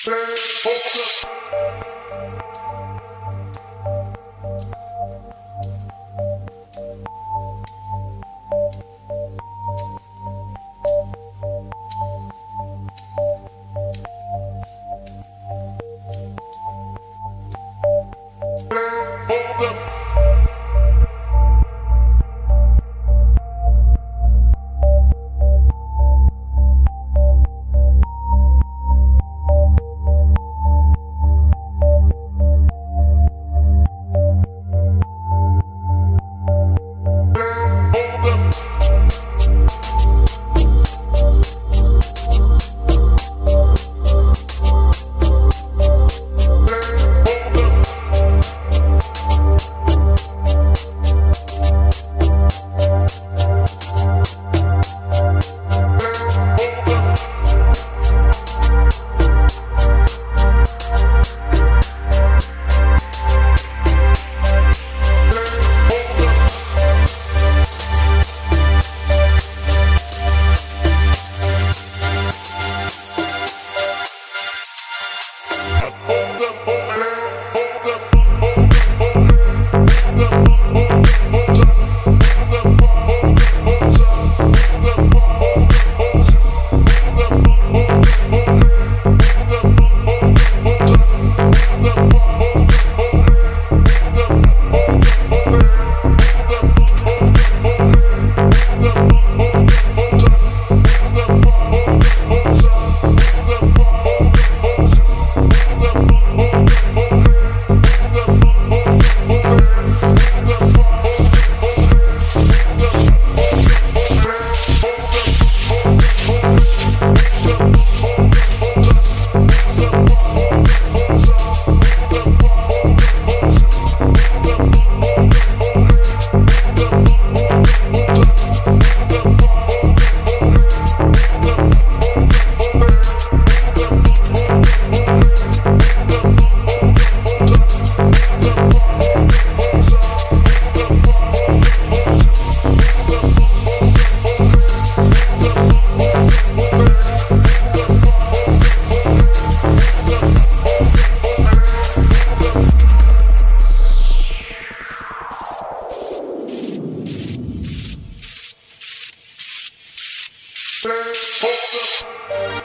Schnell, Boxer. Hold up.